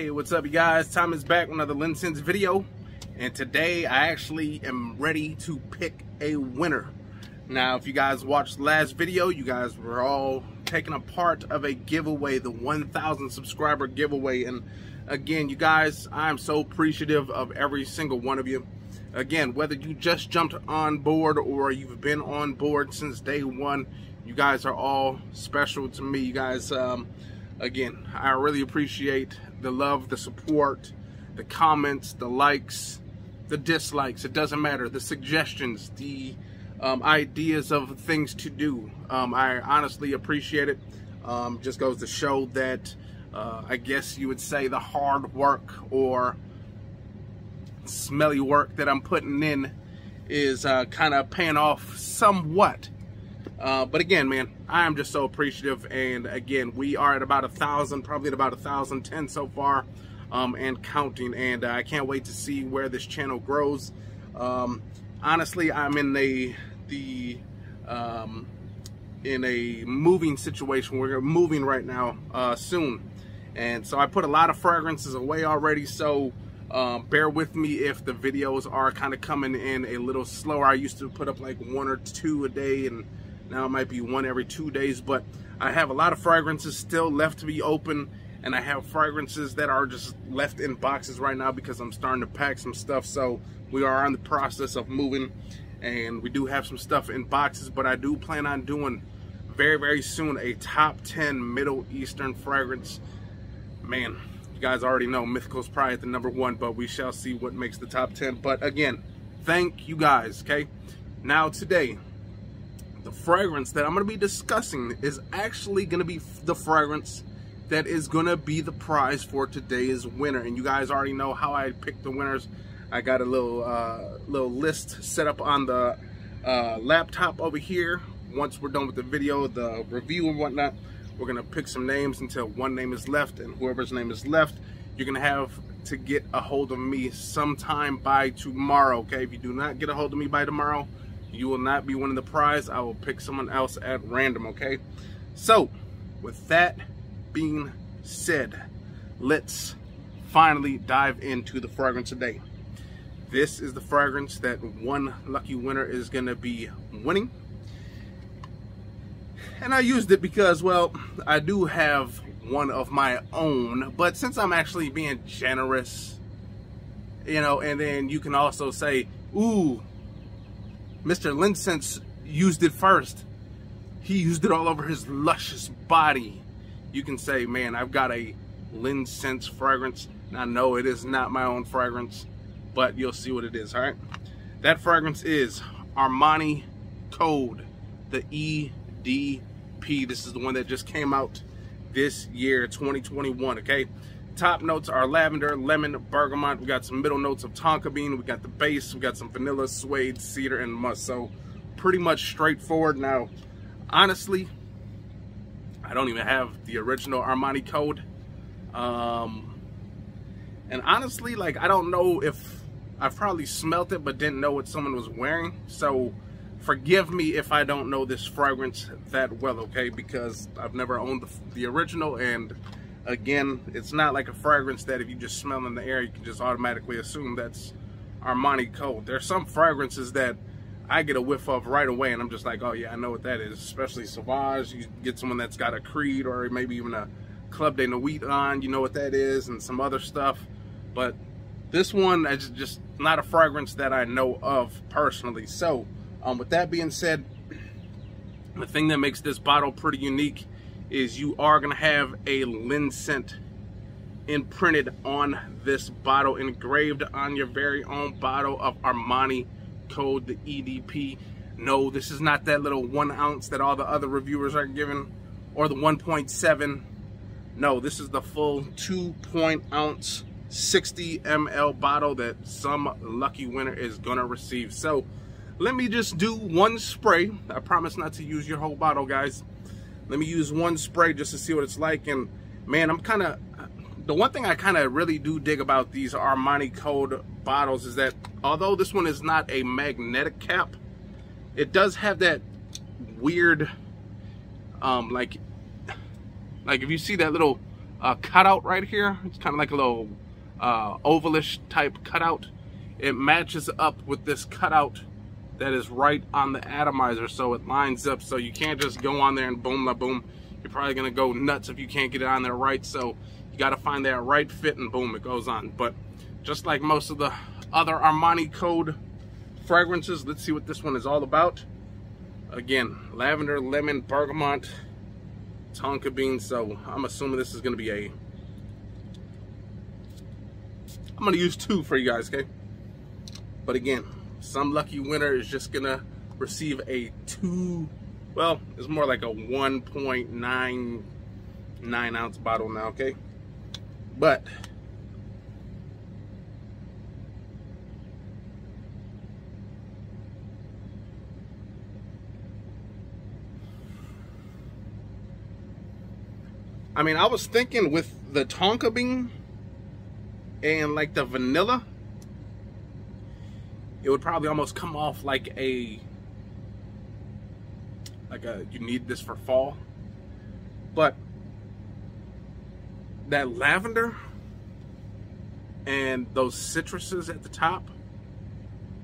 Hey, what's up you guys? Tom is back with another LinScents video. And today I actually am ready to pick a winner. Now, if you guys watched last video, you guys were all taking a part of a giveaway, the 1,000 subscriber giveaway. And again, you guys, I'm so appreciative of every single one of you. Again, whether you just jumped on board or you've been on board since day one, you guys are all special to me. You guys, um, again, I really appreciate the love, the support, the comments, the likes, the dislikes. It doesn't matter. The suggestions, the um, ideas of things to do. Um, I honestly appreciate it. Um, just goes to show that uh, I guess you would say the hard work or smelly work that I'm putting in is uh, kind of paying off somewhat. Uh, but again, man, I am just so appreciative. And again, we are at about a thousand, probably at about a thousand ten so far, um, and counting. And uh, I can't wait to see where this channel grows. Um, honestly, I'm in the the um, in a moving situation. We're moving right now uh, soon, and so I put a lot of fragrances away already. So. Um, bear with me if the videos are kind of coming in a little slower. I used to put up like one or two a day and now it might be one every two days, but I have a lot of fragrances still left to be open and I have fragrances that are just left in boxes right now because I'm starting to pack some stuff. So we are on the process of moving and we do have some stuff in boxes, but I do plan on doing very, very soon a top 10 Middle Eastern fragrance. Man, you guys already know Mythical's probably at the number one, but we shall see what makes the top 10. But again, thank you guys, okay? Now today, the fragrance that I'm going to be discussing is actually going to be the fragrance that is going to be the prize for today's winner. And you guys already know how I picked the winners. I got a little uh, little list set up on the uh, laptop over here. Once we're done with the video, the review and whatnot, we're going to pick some names until one name is left. And whoever's name is left, you're going to have to get a hold of me sometime by tomorrow, okay? If you do not get a hold of me by tomorrow, you will not be winning the prize. I will pick someone else at random, okay? So, with that being said, let's finally dive into the fragrance today. This is the fragrance that one lucky winner is going to be winning. And I used it because, well, I do have one of my own, but since I'm actually being generous, you know, and then you can also say, ooh, Mr. LinScents used it first. He used it all over his luscious body. You can say, man, I've got a LinScents fragrance. Now, no, it is not my own fragrance, but you'll see what it is, all right? That fragrance is Armani Code, the EDP. This is the one that just came out this year, 2021, okay? Top notes are lavender, lemon, bergamot. We got some middle notes of tonka bean. We got the base. We got some vanilla, suede, cedar, and musk. So pretty much straightforward. Now, honestly, I don't even have the original Armani code. Um, and honestly, like, I don't know if I've probably smelt it, but didn't know what someone was wearing. So forgive me if I don't know this fragrance that well, okay? Because I've never owned the, the original and again, it's not like a fragrance that if you just smell in the air, you can just automatically assume that's Armani Code. There's some fragrances that I get a whiff of right away and I'm just like, oh yeah, I know what that is. Especially Sauvage, you get someone that's got a Creed or maybe even a Club de Nuit on, you know what that is, and some other stuff. But this one is just not a fragrance that I know of personally. So, um, with that being said, the thing that makes this bottle pretty unique is you are to have a Linscent imprinted on this bottle, engraved on your very own bottle of Armani code, the EDP. No, this is not that little one ounce that all the other reviewers are giving, or the 1.7. No, this is the full 2 point ounce 60 ml bottle that some lucky winner is gonna receive. So let me just do one spray. I promise not to use your whole bottle, guys. Let me use one spray just to see what it's like. And man, I'm kind of, the one thing I kind of really do dig about these Armani Code bottles is that although this one is not a magnetic cap, it does have that weird, um, like, like if you see that little uh, cutout right here. It's kind of like a little uh, ovalish type cutout. It matches up with this cutout that is right on the atomizer so it lines up so you can't just go on there and boom la boom. You're probably gonna go nuts if you can't get it on there right so you got to find that right fit and boom it goes on. But just like most of the other Armani code fragrances let's see what this one is all about. Again lavender lemon bergamot tonka bean so I'm assuming this is gonna be a I'm gonna use two for you guys okay? But again some lucky winner is just gonna receive a two, well, it's more like a 1.99 ounce bottle now, okay? But I mean, I was thinking with the Tonka bean and like the vanilla, it would probably almost come off like a like a you need this for fall. But that lavender and those citruses at the top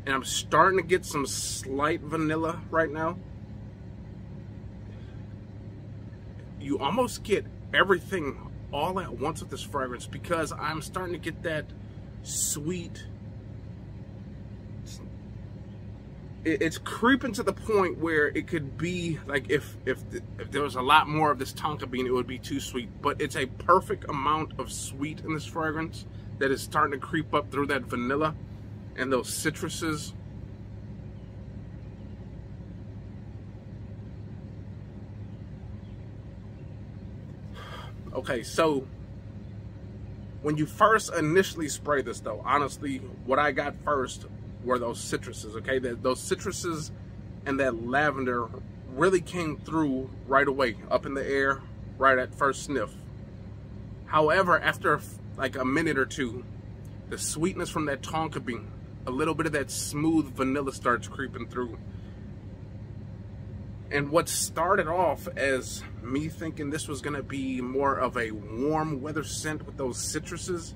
and I'm starting to get some slight vanilla right now you almost get everything all at once with this fragrance because I'm starting to get that sweet it's creeping to the point where it could be like if if, if there was a lot more of this tonka bean it would be too sweet. But it's a perfect amount of sweet in this fragrance that is starting to creep up through that vanilla and those citruses. Okay so when you first initially spray this though honestly what I got first were those citruses, okay? That those citruses and that lavender really came through right away, up in the air, right at first sniff. However, after like a minute or two, the sweetness from that tonka bean, a little bit of that smooth vanilla starts creeping through. And what started off as me thinking this was gonna be more of a warm weather scent with those citruses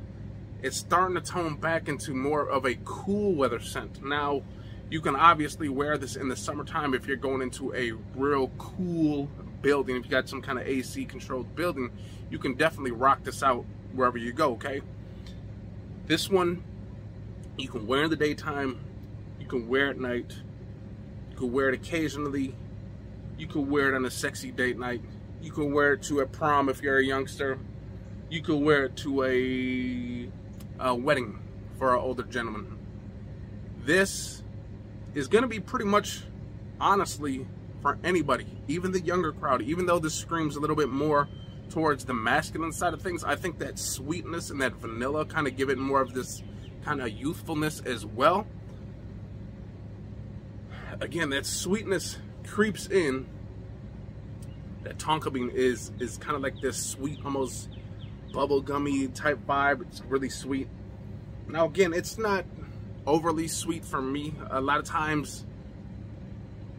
it's starting to tone back into more of a cool weather scent. Now, you can obviously wear this in the summertime if you're going into a real cool building. If you got some kind of AC controlled building, you can definitely rock this out wherever you go, okay? This one, you can wear in the daytime, you can wear at night, you can wear it occasionally, you can wear it on a sexy date night, you can wear it to a prom if you're a youngster, you can wear it to a uh, wedding for our older gentleman. This is going to be pretty much, honestly, for anybody, even the younger crowd, even though this screams a little bit more towards the masculine side of things, I think that sweetness and that vanilla kind of give it more of this kind of youthfulness as well. Again, that sweetness creeps in. That tonka bean is is kind of like this sweet, almost bubblegummy type vibe. It's really sweet. Now again, it's not overly sweet for me. A lot of times,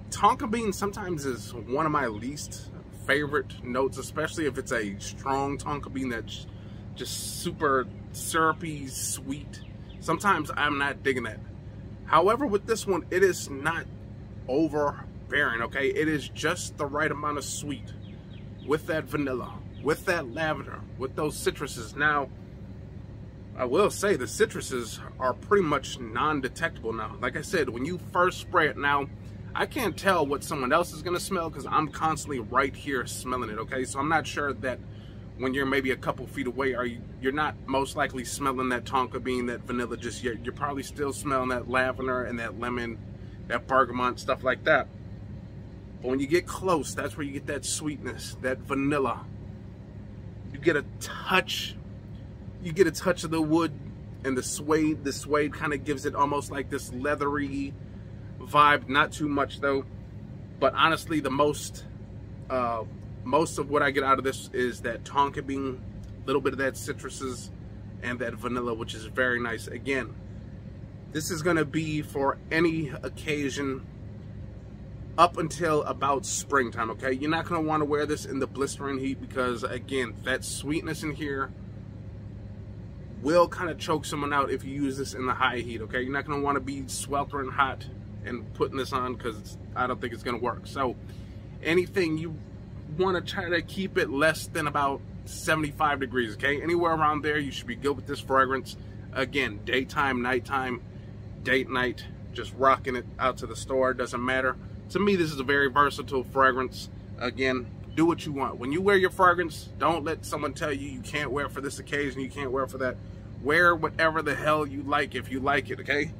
tonka bean sometimes is one of my least favorite notes, especially if it's a strong tonka bean that's just super syrupy, sweet. Sometimes I'm not digging that. However, with this one, it is not overbearing, okay? It is just the right amount of sweet with that vanilla with that lavender, with those citruses. Now, I will say the citruses are pretty much non-detectable now. Like I said, when you first spray it now, I can't tell what someone else is gonna smell because I'm constantly right here smelling it, okay? So I'm not sure that when you're maybe a couple feet away, are you, you're not most likely smelling that tonka bean, that vanilla just yet. You're probably still smelling that lavender and that lemon, that bergamot, stuff like that. But when you get close, that's where you get that sweetness, that vanilla, You get a touch, you get a touch of the wood and the suede. The suede kind of gives it almost like this leathery vibe. Not too much though, but honestly, the most, uh, most of what I get out of this is that tonka bean, a little bit of that citruses, and that vanilla, which is very nice. Again, this is gonna be for any occasion up until about springtime, okay? You're not going to want to wear this in the blistering heat because, again, that sweetness in here will kind of choke someone out if you use this in the high heat, okay? You're not going to want to be sweltering hot and putting this on because I don't think it's going to work. So anything you want to try to keep it less than about 75 degrees, okay? Anywhere around there, you should be good with this fragrance. Again, daytime, nighttime, date night, just rocking it out to the store, doesn't matter. To me, this is a very versatile fragrance. Again, do what you want. When you wear your fragrance, don't let someone tell you you can't wear it for this occasion, you can't wear it for that. Wear whatever the hell you like if you like it, okay?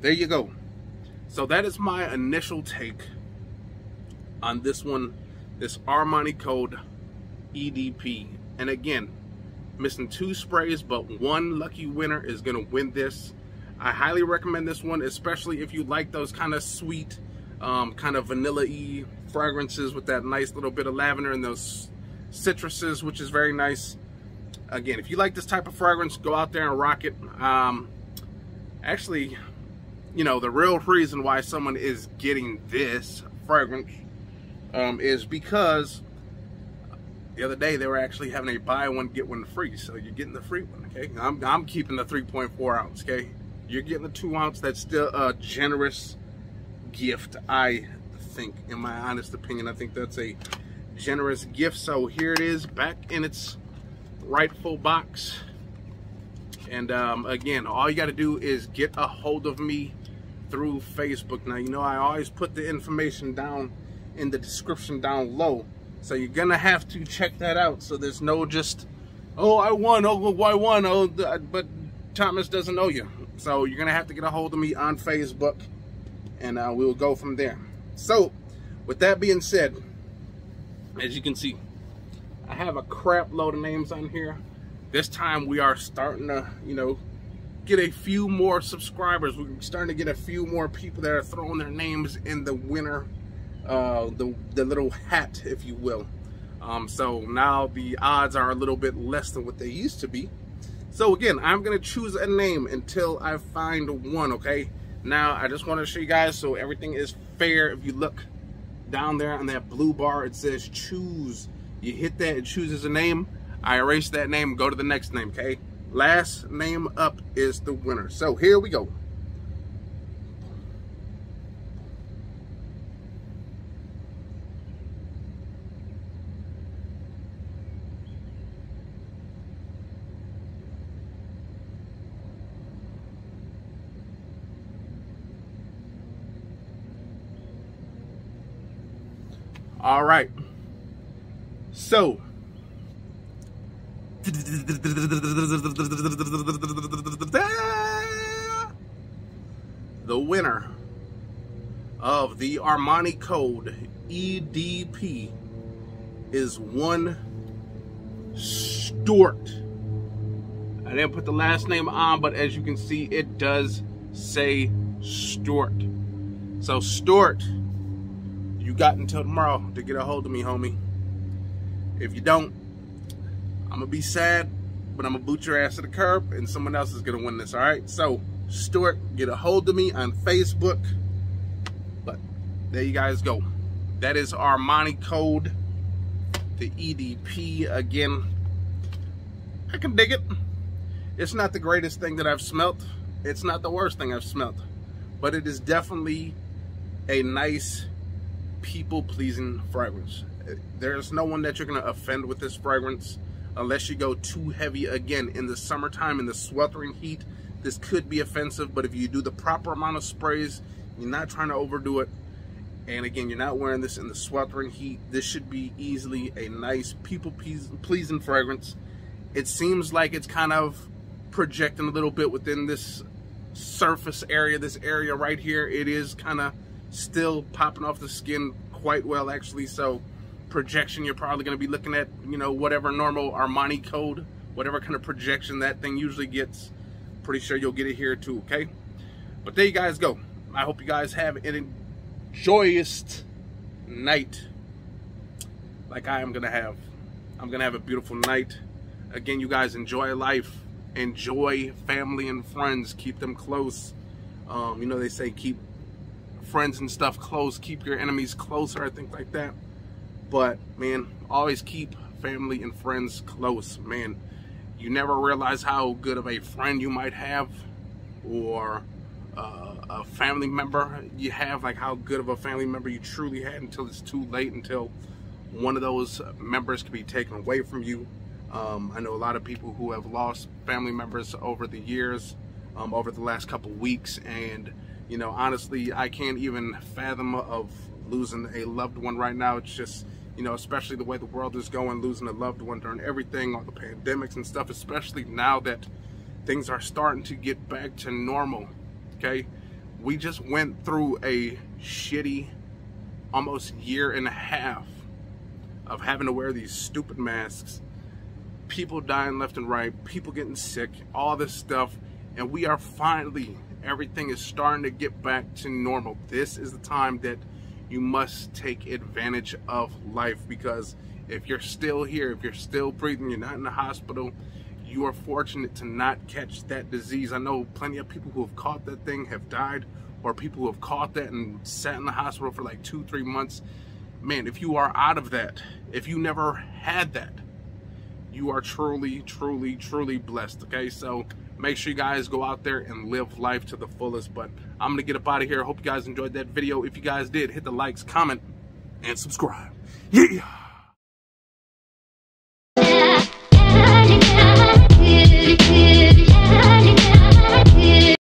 There you go. So that is my initial take on this one, this Armani Code EDP. And again, missing two sprays, but one lucky winner is gonna win this. I highly recommend this one, especially if you like those kind of sweet, um, kind of vanilla-y fragrances with that nice little bit of lavender and those citruses, which is very nice. Again, if you like this type of fragrance, go out there and rock it. Um, actually, you know, the real reason why someone is getting this fragrance um, is because the other day they were actually having a buy one get one free so you're getting the free one okay i'm, I'm keeping the 3.4 ounce okay you're getting the two ounce that's still a generous gift i think in my honest opinion. I think that's a generous gift. So here it is back in its rightful box. And um, again all you got to do is get a hold of me through facebook. Now you know i always put the information down in the description down low. So you're gonna have to check that out. So there's no just, oh, I won, oh, I won, oh, but Thomas doesn't know you. So you're gonna have to get a hold of me on Facebook and uh, we'll go from there. So with that being said, as you can see, I have a crap load of names on here. This time we are starting to, you know, get a few more subscribers. We're starting to get a few more people that are throwing their names in the winner uh, the, the little hat, if you will. Um, so now the odds are a little bit less than what they used to be. So again, I'm gonna choose a name until I find one, okay? Now, I just wanna show you guys so everything is fair. If you look down there on that blue bar, it says choose. You hit that, it chooses a name. I erase that name, go to the next name, okay? Last name up is the winner. So here we go. All right. So, the winner of the Armani Code EDP is one Stuart. I didn't put the last name on, but as you can see, it does say Stuart. So Stuart you got until tomorrow to get a hold of me, homie. If you don't, I'm gonna be sad, but I'm gonna boot your ass to the curb and someone else is gonna win this, all right? So, Stuart, get a hold of me on Facebook. But there you guys go. That is Armani Code, the EDP again. I can dig it. It's not the greatest thing that I've smelt. It's not the worst thing I've smelt. But it is definitely a nice people-pleasing fragrance. There's no one that you're going to offend with this fragrance unless you go too heavy. Again, in the summertime, in the sweltering heat, this could be offensive, but if you do the proper amount of sprays, you're not trying to overdo it, and again, you're not wearing this in the sweltering heat, this should be easily a nice people-pleasing fragrance. It seems like it's kind of projecting a little bit within this surface area, this area right here. It is kind of still popping off the skin quite well actually. So projection you're probably going to be looking at you know whatever normal Armani code whatever kind of projection that thing usually gets. Pretty sure you'll get it here too okay? But there you guys go. I hope you guys have an joyous night like I am gonna have. I'm gonna have a beautiful night. Again you guys enjoy life. Enjoy family and friends. Keep them close. Um, you know they say keep friends and stuff close, keep your enemies closer, I think like that. But man, always keep family and friends close. Man, you never realize how good of a friend you might have or uh, a family member you have, like how good of a family member you truly had until it's too late, until one of those members can be taken away from you. Um, I know a lot of people who have lost family members over the years, um, over the last couple weeks, and you know, honestly, I can't even fathom of losing a loved one right now. It's just, you know, especially the way the world is going, losing a loved one during everything, all the pandemics and stuff, especially now that things are starting to get back to normal. Okay, we just went through a shitty, almost year and a half of having to wear these stupid masks, people dying left and right, people getting sick, all this stuff, and we are finally, everything is starting to get back to normal. This is the time that you must take advantage of life because if you're still here, if you're still breathing, you're not in the hospital, you are fortunate to not catch that disease. I know plenty of people who have caught that thing have died, or people who have caught that and sat in the hospital for like two, three months man, if you are out of that, if you never had that, you are truly, truly, truly blessed. Okay, so make sure you guys go out there and live life to the fullest. But I'm gonna get up out of here. Hope you guys enjoyed that video. If you guys did, hit the likes, comment, and subscribe. Yeah.